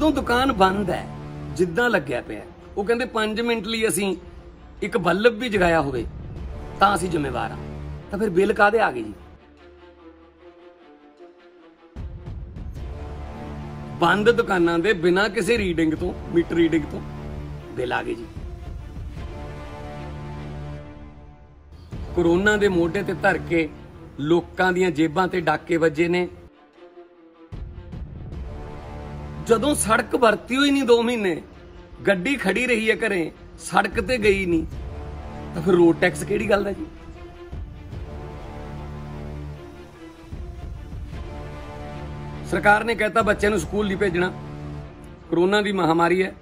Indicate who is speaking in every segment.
Speaker 1: ਜਦੋਂ ਦੁਕਾਨ ਬੰਦ ਹੈ, ਜਿੱਦਾਂ ਲੱਗਿਆ ਪਿਆ, ਉਹ ਕਹਿੰਦੇ 5 ਮਿੰਟ ਲਈ ਅਸੀਂ ਇੱਕ ਬੱਲਬ ਵੀ ਜਗਾਇਆ ਹੋਵੇ, ਤਾਂ ਅਸੀਂ ਜ਼ਿੰਮੇਵਾਰ ਹਾਂ। ਤਾਂ ਫਿਰ ਬਿੱਲ ਕਾਦੇ ਆ ਗਏ ਜੀ? ਬੰਦ ਦੁਕਾਨਾਂ ਦੇ ਬਿਨਾਂ ਕਿਸੇ ਰੀਡਿੰਗ ਤੋਂ, ਮੀਟਰ ਰੀਡਿੰਗ ਤੋਂ ਬਿੱਲ ਆ ਗਏ ਜੀ। ਕਰੋਨਾ ਦੇ ਮੋਢੇ ਤੇ ਧਰ ਕੇ ਲੋਕਾਂ ਦੀਆਂ ਜੇਬਾਂ ਤੇ ਡਾਕੇ ਵੱਜੇ ਨੇ। ਜਦੋਂ ਸੜਕ ਵਰਤੀ ਹੋਈ ਨਹੀਂ 2 ਮਹੀਨੇ, ਗੱਡੀ ਖੜੀ ਰਹੀ ਹੈ ਘਰੇ, ਸੜਕ ਤੇ ਗਈ ਨਹੀਂ, ਤਾਂ ਫਿਰ ਰੋਡ ਟੈਕਸ ਕਿਹੜੀ ਗੱਲ ਦਾ ਜੀ? ਸਰਕਾਰ ਨੇ ਕਹਿਤਾ ਬੱਚਿਆਂ ਨੂੰ ਸਕੂਲ ਨਹੀਂ ਭੇਜਣਾ, ਕਰੋਨਾ ਦੀ ਮਹਾਮਾਰੀ ਹੈ,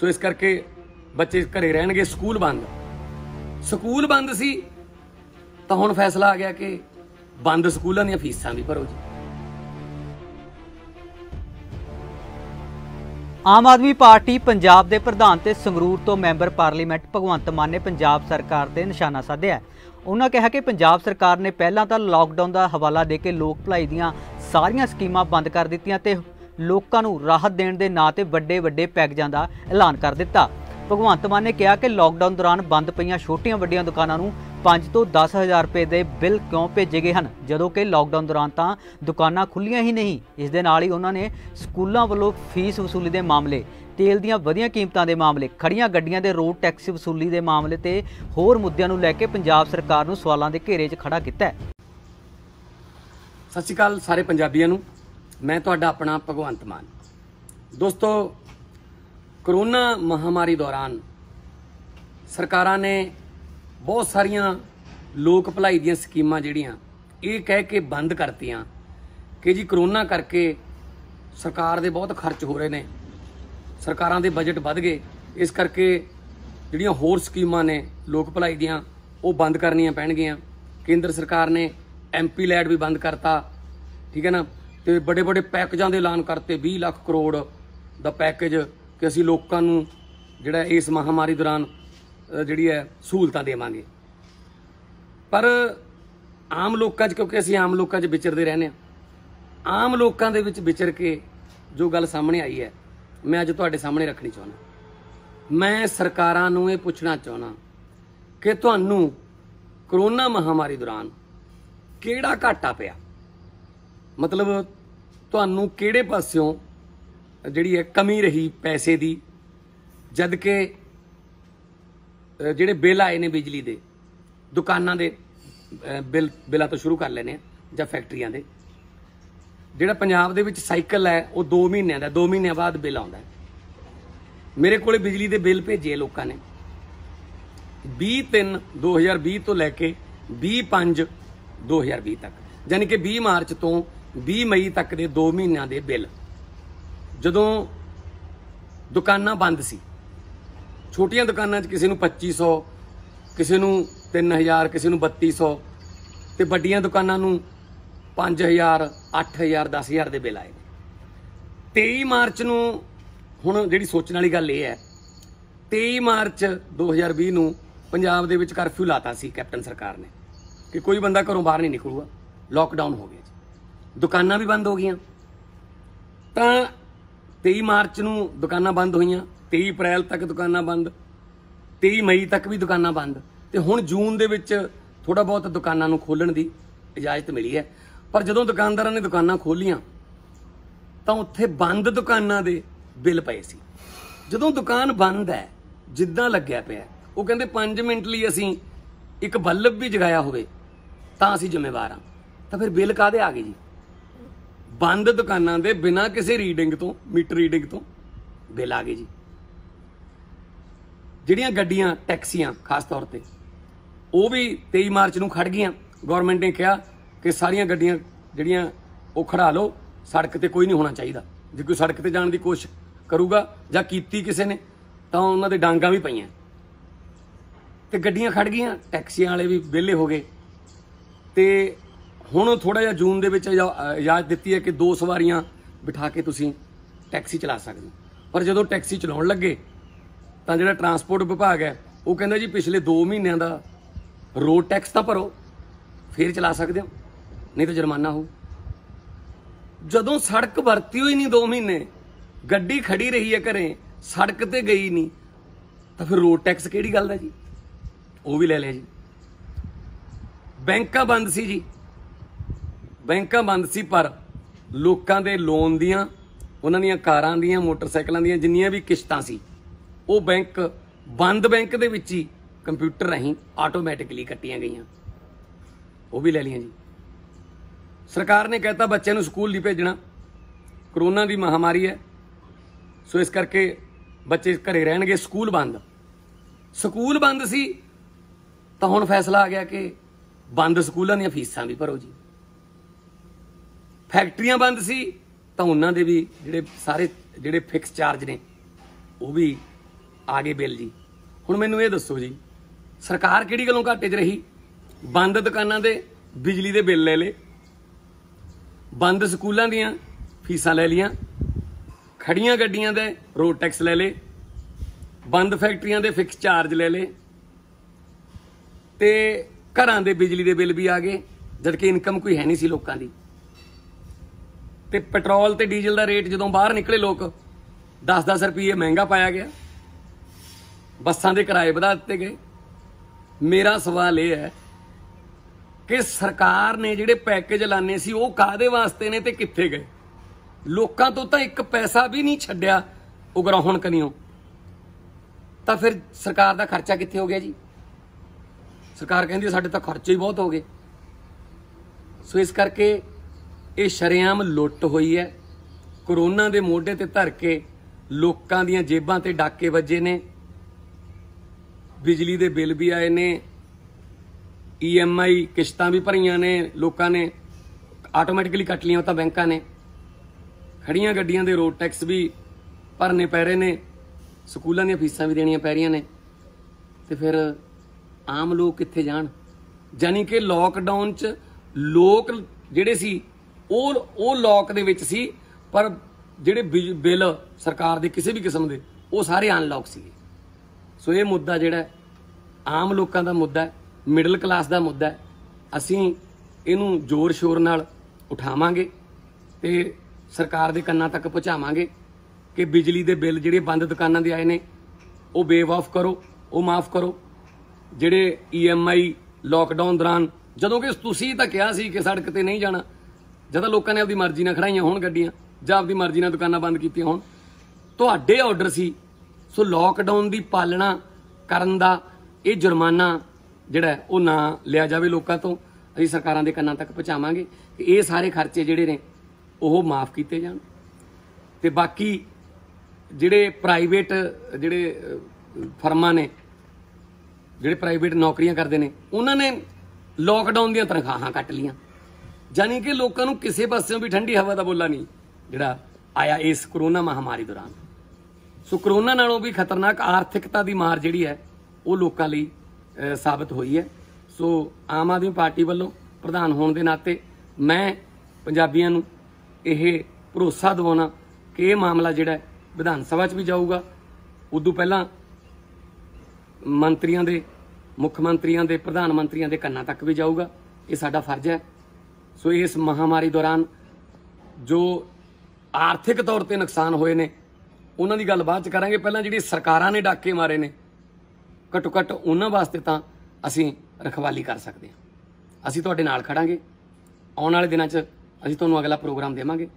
Speaker 1: ਸੋ ਇਸ ਕਰਕੇ ਬੱਚੇ ਘਰੇ ਰਹਿਣਗੇ, ਸਕੂਲ ਬੰਦ। ਸਕੂਲ ਬੰਦ ਸੀ, ਤਾਂ ਹੁਣ ਫੈਸਲਾ ਆ ਗਿਆ ਕਿ ਬੰਦ ਸਕੂਲਾਂ ਦੀਆਂ ਫੀਸਾਂ ਵੀ ਭਰੋ ਜੀ।
Speaker 2: ਆਮ ਆਦਮੀ ਪਾਰਟੀ ਪੰਜਾਬ ਦੇ ਪ੍ਰਧਾਨ ਤੇ ਸੰਗਰੂਰ ਤੋਂ ਮੈਂਬਰ ਪਾਰਲੀਮੈਂਟ ਭਗਵੰਤ ਮਾਨ ਨੇ ਪੰਜਾਬ ਸਰਕਾਰ ਤੇ ਨਿਸ਼ਾਨਾ ਸਾਧਿਆ ਉਹਨਾਂ ਕਿਹਾ ਕਿ ਪੰਜਾਬ ਸਰਕਾਰ ਨੇ ਪਹਿਲਾਂ ਤਾਂ ਲਾਕਡਾਊਨ ਦਾ ਹਵਾਲਾ ਦੇ ਕੇ ਲੋਕ ਭਲਾਈ ਦੀਆਂ ਸਾਰੀਆਂ ਸਕੀਮਾਂ ਬੰਦ ਕਰ ਦਿੱਤੀਆਂ ਤੇ ਲੋਕਾਂ ਨੂੰ ਰਾਹਤ ਦੇਣ ਦੇ ਨਾਂ ਤੇ ਵੱਡੇ ਵੱਡੇ ਪੈਕੇਜਾਂ ਦਾ ਐਲਾਨ ਕਰ ਦਿੱਤਾ। ਭਗਵੰਤ ਮਾਨ ਨੇ ਕਿਹਾ ਕਿ ਲਾਕਡਾਊਨ ਦੌਰਾਨ ਬੰਦ ਪਈਆਂ ਛੋਟੀਆਂ ਵੱਡੀਆਂ ਦੁਕਾਨਾਂ ਨੂੰ 5 ਤੋਂ 10000 ਰੁਪਏ ਦੇ ਬਿੱਲ ਕਿਉਂ ਭੇਜੇ ਗਏ ਹਨ? ਜਦੋਂ ਕਿ ਲਾਕਡਾਊਨ ਦੌਰਾਨ ਤਾਂ ਦੁਕਾਨਾਂ ਖੁੱਲੀਆਂ ਹੀ ਨਹੀਂ। ਇਸ ਦੇ ਨਾਲ ਹੀ ਉਹਨਾਂ ਨੇ ਸਕੂਲਾਂ ਵੱਲੋਂ ਫੀਸ ਵਸੂਲੀ ਦੇ ਮਾਮਲੇ, ਤੇਲ ਦੀਆਂ ਵਧੀਆਂ ਕੀਮਤਾਂ ਦੇ ਮਾਮਲੇ ਖੜੀਆਂ ਗੱਡੀਆਂ ਦੇ ਰੋਡ ਟੈਕਸ ਵਸੂਲੀ ਦੇ ਮਾਮਲੇ ਤੇ ਹੋਰ ਮੁੱਦਿਆਂ ਨੂੰ ਲੈ ਕੇ ਪੰਜਾਬ ਸਰਕਾਰ ਨੂੰ ਸਵਾਲਾਂ ਦੇ ਘੇਰੇ 'ਚ ਖੜਾ ਕੀਤਾ ਹੈ।
Speaker 1: ਸਤਿ ਸ਼੍ਰੀ ਅਕਾਲ ਸਾਰੇ ਪੰਜਾਬੀਆਂ ਨੂੰ। ਮੈਂ ਤੁਹਾਡਾ ਆਪਣਾ ਭਗਵੰਤ ਮਾਨ। ਦੋਸਤੋ, ਕਰੋਨਾ ਮਹਾਮਾਰੀ ਦੌਰਾਨ ਸਰਕਾਰਾਂ ਨੇ ਬਹੁਤ ਸਾਰੀਆਂ ਲੋਕ ਭਲਾਈ ਦੀਆਂ ਸਕੀਮਾਂ ਜਿਹੜੀਆਂ, ਇਹ ਕਹਿ ਕੇ ਬੰਦ ਕਰਤੀਆਂ ਕਿ ਜੀ ਕਰੋਨਾ ਕਰਕੇ ਸਰਕਾਰ ਦੇ ਬਹੁਤ ਖਰਚ ਹੋ ਰਹੇ ਨੇ, ਸਰਕਾਰਾਂ ਦੇ ਬਜਟ ਵੱਧ ਗਏ, ਇਸ ਕਰਕੇ ਜਿਹੜੀਆਂ ਹੋਰ ਸਕੀਮਾਂ ਨੇ ਲੋਕ ਭਲਾਈ ਦੀਆਂ, ਉਹ ਬੰਦ ਕਰਨੀਆਂ ਪੈਣਗੀਆਂ। ਕੇਂਦਰ ਸਰਕਾਰ ਨੇ ਐਮਪੀ ਲੈਡ ਵੀ ਬੰਦ ਕਰਤਾ, ਠੀਕ ਹੈ ਨਾ? ਤੇ ਵੱਡੇ ਵੱਡੇ ਪੈਕੇਜਾਂ ਦੇ ਐਲਾਨ ਕਰਤੇ 20 ਲੱਖ ਕਰੋੜ ਦਾ ਪੈਕੇਜ ਕਿ ਅਸੀਂ ਲੋਕਾਂ ਨੂੰ ਜਿਹੜਾ ਇਸ ਮਹਾਮਾਰੀ ਦੌਰਾਨ ਜਿਹੜੀ ਹੈ ਸਹੂਲਤਾਂ ਦੇਵਾਂਗੇ। ਪਰ ਆਮ ਲੋਕਾਂ 'ਚ, ਕਿਉਂਕਿ ਅਸੀਂ ਆਮ ਲੋਕਾਂ 'ਚ ਵਿਚਰਦੇ ਰਹਿੰਦੇ ਹਾਂ, ਆਮ ਲੋਕਾਂ ਦੇ ਵਿੱਚ ਵਿਚਰ ਕੇ ਜੋ ਗੱਲ ਸਾਹਮਣੇ ਆਈ ਹੈ, ਮੈਂ ਅੱਜ ਤੁਹਾਡੇ ਸਾਹਮਣੇ ਰੱਖਣੀ ਚਾਹੁੰਦਾ। ਮੈਂ ਸਰਕਾਰਾਂ ਨੂੰ ਇਹ ਪੁੱਛਣਾ ਚਾਹੁੰਦਾ ਕਿ ਤੁਹਾਨੂੰ ਕਰੋਨਾ ਮਹਾਮਾਰੀ ਦੌਰਾਨ ਕਿਹੜਾ ਘਾਟਾ ਪਿਆ? ਮਤਲਬ ਤੁਹਾਨੂੰ ਕਿਹੜੇ ਪਾਸਿਓਂ ਜਿਹੜੀ ਹੈ ਕਮੀ ਰਹੀ ਪੈਸੇ ਦੀ ਜਦ ਕਿ ਜਿਹੜੇ ਬਿੱਲ ਆਏ ਨੇ ਬਿਜਲੀ ਦੇ, ਦੁਕਾਨਾਂ ਦੇ ਬਿੱਲ, ਬਿੱਲਾਂ ਤੋਂ ਸ਼ੁਰੂ ਕਰ ਲੈਨੇ ਆ, ਜਾਂ ਫੈਕਟਰੀਆਂ ਦੇ। ਜਿਹੜਾ ਪੰਜਾਬ ਦੇ ਵਿੱਚ ਸਾਈਕਲ ਹੈ, ਉਹ 2 ਮਹੀਨਿਆਂ ਦਾ 2 ਮਹੀਨਿਆਂ ਬਾਅਦ ਬਿੱਲ ਆਉਂਦਾ ਮੇਰੇ ਕੋਲੇ ਬਿਜਲੀ ਦੇ ਬਿੱਲ ਭੇਜੇ ਲੋਕਾਂ ਨੇ। 20 3 2020 ਤੋਂ ਲੈ ਕੇ 20 5 2020 ਤੱਕ। ਯਾਨੀ ਕਿ 20 ਮਾਰਚ ਤੋਂ 20 ਮਈ ਤੱਕ ਦੇ 2 ਮਹੀਨਿਆਂ ਦੇ ਬਿੱਲ। ਜਦੋਂ ਦੁਕਾਨਾਂ ਬੰਦ ਸੀ ਛੋਟੀਆਂ ਦੁਕਾਨਾਂ 'ਚ ਕਿਸੇ ਨੂੰ 2500 ਕਿਸੇ ਨੂੰ 3000 ਕਿਸੇ ਨੂੰ 3200 ਤੇ ਵੱਡੀਆਂ ਦੁਕਾਨਾਂ ਨੂੰ 5000 8000 10000 ਦੇ ਬਿੱਲ ਆਏ 23 ਮਾਰਚ ਨੂੰ ਹੁਣ ਜਿਹੜੀ ਸੋਚਣ ਵਾਲੀ ਗੱਲ ਇਹ ਹੈ 23 ਮਾਰਚ 2020 ਨੂੰ ਪੰਜਾਬ ਦੇ ਵਿੱਚ ਕਰਫਿਊ ਲਾਤਾ ਸੀ ਕੈਪਟਨ ਸਰਕਾਰ ਨੇ ਕਿ ਕੋਈ ਬੰਦਾ ਘਰੋਂ ਬਾਹਰ ਨਹੀਂ ਨਿਕਲੂਗਾ ਲੋਕਡਾਊਨ ਹੋ ਗਿਆ ਜੀ। ਦੁਕਾਨਾਂ ਵੀ ਬੰਦ ਹੋ ਗਈਆਂ। ਤਾਂ 23 ਮਾਰਚ ਨੂੰ ਦੁਕਾਨਾਂ ਬੰਦ ਹੋਈਆਂ 23 ਅਪ੍ਰੈਲ ਤੱਕ ਦੁਕਾਨਾਂ ਬੰਦ 23 ਮਈ ਤੱਕ ਵੀ ਦੁਕਾਨਾਂ ਬੰਦ। ਤੇ ਹੁਣ ਜੂਨ ਦੇ ਵਿੱਚ ਥੋੜਾ ਬਹੁਤ ਦੁਕਾਨਾਂ ਨੂੰ ਖੋਲਣ ਦੀ ਇਜਾਜ਼ਤ ਮਿਲੀ ਹੈ। ਪਰ ਜਦੋਂ ਦੁਕਾਨਦਾਰਾਂ ਨੇ ਦੁਕਾਨਾਂ ਖੋਲੀਆਂ ਤਾਂ ਉੱਥੇ ਬੰਦ ਦੁਕਾਨਾਂ ਦੇ ਬਿੱਲ ਪਏ ਸੀ। ਜਦੋਂ ਦੁਕਾਨ ਬੰਦ ਹੈ, ਜਿੱਦਾਂ ਲੱਗਿਆ ਪਿਆ ਉਹ ਕਹਿੰਦੇ 5 ਮਿੰਟ ਲਈ ਅਸੀਂ ਇੱਕ ਬੱਲਬ ਵੀ ਜਗਾਇਆ ਹੋਵੇ, ਤਾਂ ਅਸੀਂ ਜ਼ਿੰਮੇਵਾਰ ਹਾਂ। ਤਾਂ ਫਿਰ ਬਿੱਲ ਕਾਦੇ ਆ ਗਏ ਜੀ? ਬੰਦ ਦੁਕਾਨਾਂ ਦੇ ਬਿਨਾਂ ਕਿਸੇ ਰੀਡਿੰਗ ਤੋਂ, ਮੀਟਰ ਰੀਡਿੰਗ ਤੋਂ ਬਿੱਲ ਆ ਗਏ ਜੀ। ਜਿਹੜੀਆਂ ਗੱਡੀਆਂ, ਟੈਕਸੀਆਂ ਖਾਸ ਤੌਰ ਤੇ, ਉਹ ਵੀ 23 ਮਾਰਚ ਨੂੰ ਖੜ ਗਈਆਂ। ਗਵਰਨਮੈਂਟ ਨੇ ਕਿਹਾ ਕਿ ਸਾਰੀਆਂ ਗੱਡੀਆਂ ਜਿਹੜੀਆਂ, ਉਹ ਖੜਾ ਲਓ, ਸੜਕ ਤੇ ਕੋਈ ਨਹੀਂ ਹੋਣਾ ਚਾਹੀਦਾ। ਜੇ ਕੋਈ ਸੜਕ ਤੇ ਜਾਣ ਦੀ ਕੋਸ਼ਿਸ਼ ਕਰੂਗਾ ਜਾਂ ਕੀਤੀ ਕਿਸੇ ਨੇ, ਤਾਂ ਉਹਨਾਂ ਦੇ ਡਾਂਗਾ ਵੀ ਪਈਆਂ। ਤੇ ਗੱਡੀਆਂ ਖੜ ਗਈਆਂ, ਟੈਕਸੀਆਂ ਵਾਲੇ ਵੀ ਵਿਹਲੇ ਹੋ ਗਏ। ਤੇ ਹੁਣ ਥੋੜਾ ਜਿਹਾ ਜੂਨ ਦੇ ਵਿੱਚ ਇਜਾਜ਼ਤ ਦਿੱਤੀ ਹੈ ਕਿ ਦੋ ਸਵਾਰੀਆਂ ਬਿਠਾ ਕੇ ਤੁਸੀਂ ਟੈਕਸੀ ਚਲਾ ਸਕਦੇ ਹੋ। ਪਰ ਜਦੋਂ ਟੈਕਸੀ ਚਲਾਉਣ ਲੱਗੇ ਤਾਂ ਜਿਹੜਾ ਟਰਾਂਸਪੋਰਟ ਵਿਭਾਗ ਹੈ, ਉਹ ਕਹਿੰਦਾ ਜੀ ਪਿਛਲੇ 2 ਮਹੀਨਿਆਂ ਦਾ ਰੋਡ ਟੈਕਸ ਤਾਂ ਭਰੋ, ਫਿਰ ਚਲਾ ਸਕਦੇ ਹੋ, ਨਹੀਂ ਤਾਂ ਜੁਰਮਾਨਾ ਹੋਊ। ਜਦੋਂ ਸੜਕ ਵਰਤੀ ਹੋਈ ਨਹੀਂ 2 ਮਹੀਨੇ, ਗੱਡੀ ਖੜੀ ਰਹੀ ਹੈ ਘਰੇ, ਸੜਕ ਤੇ ਗਈ ਨਹੀਂ, ਤਾਂ ਫਿਰ ਰੋਡ ਟੈਕਸ ਕਿਹੜੀ ਗੱਲ ਦਾ ਜੀ? ਉਹ ਵੀ ਲੈ ਲਿਆ ਜੀ। ਬੈਂਕਾਂ ਬੰਦ ਸੀ ਜੀ। ਬੈਂਕਾਂ ਬੰਦ ਸੀ, ਪਰ ਲੋਕਾਂ ਦੇ ਲੋਨ ਦੀਆਂ, ਉਹਨਾਂ ਦੀਆਂ ਕਾਰਾਂ ਦੀਆਂ, ਮੋਟਰਸਾਈਕਲਾਂ ਦੀਆਂ ਜਿੰਨੀਆਂ ਵੀ ਕਿਸ਼ਤਾਂ ਸੀ ਉਹ ਬੈਂਕ ਬੰਦ ਬੈਂਕ ਦੇ ਵਿੱਚ ਹੀ ਕੰਪਿਊਟਰ ਰਾਹੀਂ ਆਟੋਮੈਟਿਕਲੀ ਕੱਟੀਆਂ ਗਈਆਂ। ਉਹ ਵੀ ਲੈ ਲਈਆਂ ਜੀ। ਸਰਕਾਰ ਨੇ ਕਹਿਤਾ ਬੱਚਿਆਂ ਨੂੰ ਸਕੂਲ ਨਹੀਂ ਭੇਜਣਾ। ਕਰੋਨਾ ਦੀ ਮਹਾਮਾਰੀ ਹੈ। ਸੋ ਇਸ ਕਰਕੇ ਬੱਚੇ ਘਰੇ ਰਹਿਣਗੇ। ਸਕੂਲ ਬੰਦ। ਸਕੂਲ ਬੰਦ ਸੀ ਤਾਂ ਹੁਣ ਫੈਸਲਾ ਆ ਗਿਆ ਕਿ ਬੰਦ ਸਕੂਲਾਂ ਦੀਆਂ ਫੀਸਾਂ ਵੀ ਭਰੋ ਜੀ। ਫੈਕਟਰੀਆਂ ਬੰਦ ਸੀ ਤਾਂ ਉਹਨਾਂ ਦੇ ਵੀ ਜਿਹੜੇ ਸਾਰੇ ਜਿਹੜੇ ਫਿਕਸ ਚਾਰਜ ਨੇ, ਉਹ ਵੀ ਆ ਗਏ ਬਿੱਲ ਜੀ। ਹੁਣ ਮੈਨੂੰ ਇਹ ਦੱਸੋ ਜੀ, ਸਰਕਾਰ ਕਿਹੜੀ ਗੱਲੋਂ ਘਾਟੇ 'ਚ ਰਹੀ? ਬੰਦ ਦੁਕਾਨਾਂ ਦੇ, ਬਿਜਲੀ ਦੇ ਬਿੱਲ ਲੈ ਲੇ ਬੰਦ ਸਕੂਲਾਂ ਦੀਆਂ ਫੀਸਾਂ ਲੈ ਲੀਆਂ ਖੜੀਆਂ ਗੱਡੀਆਂ ਦੇ ਰੋਡ ਟੈਕਸ ਲੈ ਲੇ ਬੰਦ ਫੈਕਟਰੀਆਂ ਦੇ ਫਿਕਸ ਚਾਰਜ ਲੈ ਲੇ ਤੇ ਘਰਾਂ ਦੇ ਬਿਜਲੀ ਦੇ ਬਿੱਲ ਵੀ ਆ ਗਏ, ਜਦਕਿ ਇਨਕਮ ਕੋਈ ਹੈ ਨਹੀਂ ਸੀ ਲੋਕਾਂ ਦੀ। ਤੇ ਪੈਟਰੋਲ ਤੇ ਡੀਜ਼ਲ ਦਾ ਰੇਟ ਜਦੋਂ ਬਾਹਰ ਨਿਕਲੇ ਲੋਕ 10-10 ਰੁਪਏ ਮਹਿੰਗਾ ਪਾਇਆ ਗਿਆ। ਬੱਸਾਂ ਦੇ ਕਿਰਾਏ ਵਧਾ ਦਿੱਤੇ ਗਏ। ਮੇਰਾ ਸਵਾਲ ਇਹ ਹੈ ਕਿ ਸਰਕਾਰ ਨੇ ਜਿਹੜੇ ਪੈਕੇਜ ਲਾਣੇ ਸੀ, ਉਹ ਕਾਦੇ ਵਾਸਤੇ ਨੇ ਤੇ ਕਿੱਥੇ ਗਏ? ਲੋਕਾਂ ਤੋਂ ਤਾਂ ਇੱਕ ਪੈਸਾ ਵੀ ਨਹੀਂ ਛੱਡਿਆ ਉਗਰਾਹਣ ਕਨੀਓ। ਤਾਂ ਫਿਰ ਸਰਕਾਰ ਦਾ ਖਰਚਾ ਕਿੱਥੇ ਹੋ ਗਿਆ ਜੀ? ਸਰਕਾਰ ਕਹਿੰਦੀ ਸਾਡੇ ਤਾਂ ਖਰਚੇ ਹੀ ਬਹੁਤ ਹੋ ਗਏ। ਸੋ ਇਸ ਕਰਕੇ ਇਹ ਸ਼ਰੇਆਮ ਲੁੱਟ ਹੋਈ ਹੈ। ਕਰੋਨਾ ਦੇ ਮੋਢੇ ਤੇ ਧਰ ਕੇ ਲੋਕਾਂ ਦੀਆਂ ਜੇਬਾਂ ਤੇ ਡਾਕੇ ਵੱਜੇ ਨੇ। ਬਿਜਲੀ ਦੇ ਬਿੱਲ ਵੀ ਆਏ ਨੇ ਈਐਮਆਈ ਕਿਸ਼ਤਾਂ ਵੀ ਭਰੀਆਂ ਨੇ ਲੋਕਾਂ ਨੇ ਆਟੋਮੈਟਿਕਲੀ ਕੱਟ ਲਈਆਂ ਉਹ ਤਾਂ ਬੈਂਕਾਂ ਨੇ। ਖੜੀਆਂ ਗੱਡੀਆਂ ਦੇ ਰੋਡ ਟੈਕਸ ਵੀ ਭਰਨੇ ਪੈ ਰਹੇ ਨੇ, ਸਕੂਲਾਂ ਦੀਆਂ ਫੀਸਾਂ ਵੀ ਦੇਣੀਆਂ ਪੈ ਰਹੀਆਂ ਨੇ। ਤੇ ਫਿਰ ਆਮ ਲੋਕ ਕਿੱਥੇ ਜਾਣ? ਜਾਨੀ ਕਿ ਲੋਕਡਾਊਨ 'ਚ ਲੋਕ ਜਿਹੜੇ ਸੀ, ਉਹ ਉਹ ਲੋਕ ਦੇ ਵਿੱਚ ਸੀ, ਪਰ ਜਿਹੜੇ ਬਿਜ- ਬਿੱਲ ਸਰਕਾਰ ਦੇ ਕਿਸੇ ਵੀ ਕਿਸਮ ਦੇ, ਉਹ ਸਾਰੇ ਅਨਲੌਕ ਸੀਗੇ। ਸੋ ਇਹ ਮੁੱਦਾ ਜਿਹੜਾ ਆਮ ਲੋਕਾਂ ਦਾ ਮੁੱਦਾ ਹੈ ਮਿਡਲ ਕਲਾਸ ਦਾ ਮੁੱਦਾ ਹੈ। ਅਸੀਂ ਇਹਨੂੰ ਜ਼ੋਰ ਸ਼ੋਰ ਨਾਲ ਉਠਾਵਾਂਗੇ ਤੇ ਸਰਕਾਰ ਦੇ ਕੰਨਾਂ ਤੱਕ ਪਹੁੰਚਾਵਾਂਗੇ ਕਿ ਬਿਜਲੀ ਦੇ ਬਿੱਲ ਜਿਹੜੇ ਬੰਦ ਦੁਕਾਨਾਂ ਦੇ ਆਏ ਨੇ, ਉਹ ਵੇਵ ਆਫ ਕਰੋ, ਉਹ ਮਾਫ ਕਰੋ। ਜਿਹੜੇ ਈਐਮਆਈ ਲੋਕਡਾਊਨ ਦੌਰਾਨ, ਜਦੋਂ ਕਿ ਤੁਸੀਂ ਤਾਂ ਕਿਹਾ ਸੀ ਕਿ ਸੜਕ ਤੇ ਨਹੀਂ ਜਾਣਾ, ਜਦੋਂ ਲੋਕਾਂ ਨੇ ਆਪਦੀ ਮਰਜ਼ੀ ਨਾਲ ਖੜਾਈਆਂ ਹੋਣ ਗੱਡੀਆਂ ਜਾਂ ਆਪਦੀ ਮਰਜ਼ੀ ਨਾਲ ਦੁਕਾਨਾਂ ਬੰਦ ਕੀਤੀਆਂ ਹੋਣ, ਤੁਹਾਡੇ ਆਰਡਰ ਸੀ ਸੋ ਲੋਕਡਾਊਨ ਦੀ ਪਾਲਣਾ ਕਰਨ ਦਾ ਇਹ ਜੁਰਮਾਨਾ ਜਿਹੜਾ ਉਹ ਨਾ ਲਿਆ ਜਾਵੇ ਲੋਕਾਂ ਤੋਂ। ਅਸੀਂ ਸਰਕਾਰਾਂ ਦੇ ਕੰਨਾਂ ਤੱਕ ਪਹੁੰਚਾਵਾਂਗੇ ਕਿ ਇਹ ਸਾਰੇ ਖਰਚੇ ਜਿਹੜੇ ਨੇ, ਉਹ ਮਾਫ ਕੀਤੇ ਜਾਣ। ਤੇ ਬਾਕੀ ਜਿਹੜੇ ਪ੍ਰਾਈਵੇਟ ਜਿਹੜੇ ਫਰਮਾਂ ਨੇ, ਜਿਹੜੇ ਪ੍ਰਾਈਵੇਟ ਨੌਕਰੀਆਂ ਕਰਦੇ ਨੇ, ਉਹਨਾਂ ਨੇ ਲੋਕਡਾਊਨ ਦੀਆਂ ਤਨਖਾਹਾਂ ਕੱਟ ਲੀਆਂ ਜਾਨੀ ਕਿ ਲੋਕਾਂ ਨੂੰ ਕਿਸੇ ਪਾਸਿਓਂ ਵੀ ਠੰਡੀ ਹਵਾ ਦਾ ਬੋਲਾ ਨਹੀਂ ਜਿਹੜਾ ਆਇਆ ਇਸ ਕਰੋਨਾ ਮਹਾਮਾਰੀ ਦੌਰਾਨ। ਸੋ ਕਰੋਨਾ ਨਾਲੋਂ ਵੀ ਖਤਰਨਾਕ ਆਰਥਿਕਤਾ ਦੀ ਮਾਰ ਜਿਹੜੀ ਹੈ, ਉਹ ਲੋਕਾਂ ਲਈ ਸਾਬਤ ਹੋਈ ਹੈ। ਸੋ ਆਮ ਆਦਮੀ ਪਾਰਟੀ ਵੱਲੋਂ ਪ੍ਰਧਾਨ ਹੋਣ ਦੇ ਨਾਤੇ ਮੈਂ ਪੰਜਾਬੀਆਂ ਨੂੰ ਇਹ ਭਰੋਸਾ ਦਿਵਾਉਣਾ ਕਿ ਇਹ ਮਾਮਲਾ ਜਿਹੜਾ ਵਿਧਾਨ ਸਭਾ 'ਚ ਵੀ ਜਾਊਗਾ। ਉਦੋਂ ਪਹਿਲਾਂ ਮੰਤਰੀਆਂ ਦੇ, ਮੁੱਖ ਮੰਤਰੀਆਂ ਦੇ, ਪ੍ਰਧਾਨ ਮੰਤਰੀਆਂ ਦੇ ਕੰਨਾਂ ਤੱਕ ਵੀ ਜਾਊਗਾ। ਇਹ ਸਾਡਾ ਫਰਜ਼ ਹੈ। ਸੋ ਇਸ ਮਹਾਮਾਰੀ ਦੌਰਾਨ ਜੋ ਆਰਥਿਕ ਤੌਰ ਤੇ ਨੁਕਸਾਨ ਹੋਏ ਨੇ ਉਹਨਾਂ ਦੀ ਗੱਲ ਬਾਅਦ ਚ ਕਰਾਂਗੇ। ਪਹਿਲਾਂ ਜਿਹੜੀ ਸਰਕਾਰਾਂ ਨੇ ਡਾਕੇ ਮਾਰੇ ਨੇ ਘੱਟੋ ਘੱਟ ਉਹਨਾਂ ਵਾਸਤੇ ਤਾਂ ਅਸੀਂ ਰਖਵਾਲੀ ਕਰ ਸਕਦੇ ਹਾਂ। ਅਸੀਂ ਤੁਹਾਡੇ ਨਾਲ ਖੜਾਂਗੇ। ਆਉਣ ਵਾਲੇ ਦਿਨਾਂ 'ਚ ਅਸੀਂ ਤੁਹਾਨੂੰ ਅਗਲਾ ਪ੍ਰੋਗਰਾਮ ਦੇਵਾਂਗੇ।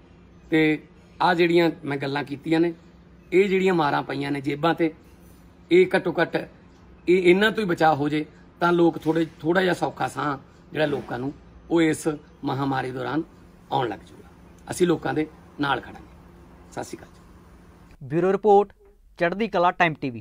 Speaker 1: ਤੇ ਆ ਜਿਹੜੀਆਂ ਮੈਂ ਗੱਲਾਂ ਕੀਤੀਆਂ ਨੇ, ਇਹ ਜਿਹੜੀਆਂ ਮਾਰਾਂ ਪਈਆਂ ਨੇ ਜੇਬਾਂ ਤੇ, ਇਹ ਘੱਟੋ ਘੱਟ ਇਹ ਇਹਨਾਂ ਤੋਂ ਹੀ ਬਚਾਅ ਹੋ ਜੇ, ਤਾਂ ਲੋਕ ਥੋੜੇ, ਥੋੜਾ ਜਿਹਾ ਸੌਖਾ ਸਾਹ ਜਿਹੜਾ ਲੋਕਾਂ ਨੂੰ, ਉਹ ਇਸ ਮਹਾਮਾਰੀ ਦੌਰਾਨ ਆਉਣ ਲੱਗ ਜੂਗਾ। ਅਸੀਂ ਲੋਕਾਂ ਦੇ ਨਾਲ ਖੜਾਂਗੇ। ਸਤਿ ਸ਼੍ਰੀ ਅਕਾਲ।
Speaker 2: ਬਿਊਰੋ ਰਿਪੋਰਟ ਚੜ੍ਹਦੀ ਕਲਾ ਟਾਈਮ ਟੀਵੀ।